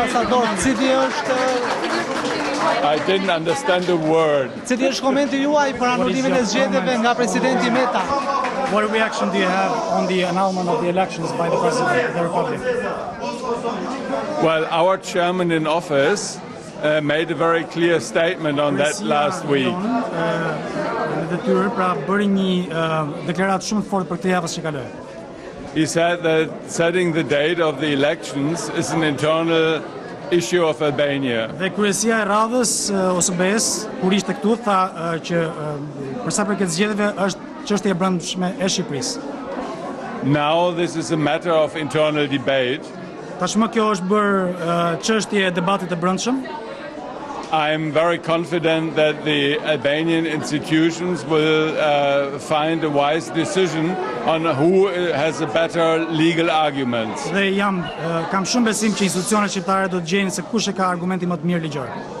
Ambasador, cili është... I didn't understand the word. Cili është komenti juaj për anulimin e zgjedhjeve nga presidenti Meta? What reaction do you have on the annulment of the elections by the president of the republic? Well, our chairman in office uh, made a very clear statement on that last week. Uh, dhe atëherë pra bëri një uh, deklaratë shumë të fortë për këtë javës që kaloi. He said that setting the date of the elections is an internal issue of Albania. Dhe kryesia e radhës e OSBE-s kur ishte këtu tha që për sa përket zgjedhjeve është çështje e brendshme e Shqipërisë. Now this is a matter of internal debate. Tashmë kjo është bërë çështje e debatit të brendshëm. I am very confident that the Albanian institutions will uh, find a wise decision on who has a better legal argument. Dhe jam uh, kam shumë besim që institucionet shqiptare do të gjejnë se kush e ka argumentin më të mirë ligjor.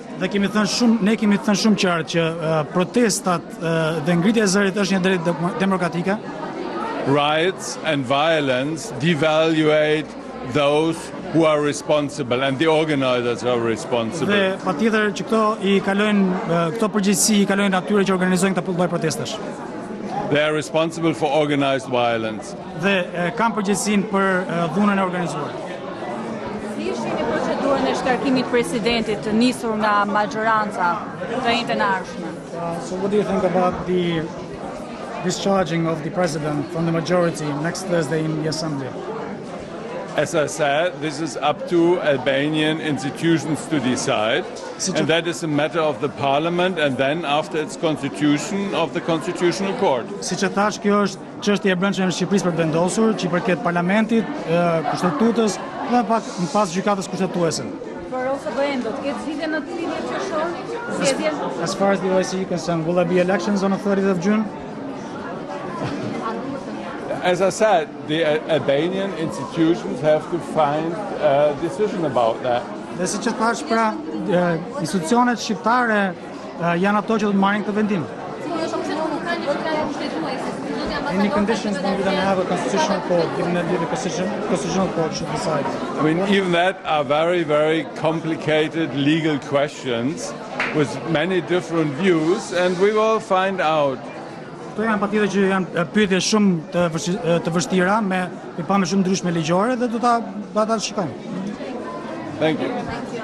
Dhe kemi thënë shumë, ne kemi thënë shumë qartë që protestat dhe ngritja e zërit është një drejtë demokratike. Riots and violence devaluate those who are responsible and the organizers are responsible. Dhe patjetër që këto i kalojnë këto përgjegjësi i kalojnë atyre që organizojnë këto lloj protestash. They are responsible for organized violence. Dhe kanë përgjegjësinë për dhunën e organizuar. Si e shihni procedurën e shkarkimit të presidentit të nisur nga majoranca të enjten e ardhshme? So what do you think about the discharging of the president from the majority next Thursday in the assembly? As I said, this is up to Albanian institutions to decide, and that is a matter of the parliament and then after its constitution of the constitutional court. Siç e thashë, kjo është Çështje e brendshme e Shqipërisë për të vendosur, që i përket Parlamentit, Kushtetutës dhe më pas Gjykatës Kushtetuese. Për OSBE-në do të ketë zgjedhje në 30 qershor, zgjedhjen? As far as the OSCE concerned, will there be elections on the 30th of June? As I said, the Albanian institutions have to find a decision about that. Dhe siç e thashë pra, institucionet shqiptare Janë ato që do të marrin këtë vendim. In the conditions when we don't have a constitutional court, given that the constitutional court should decide. I mean, even that are very, very complicated legal questions with many different views, and we will find out. Këto janë patjetër që janë pyetje shumë të vështira me pikëpamje shumë ndryshme ligjore dhe do ta do ta shikojmë. Thank you. Thank you.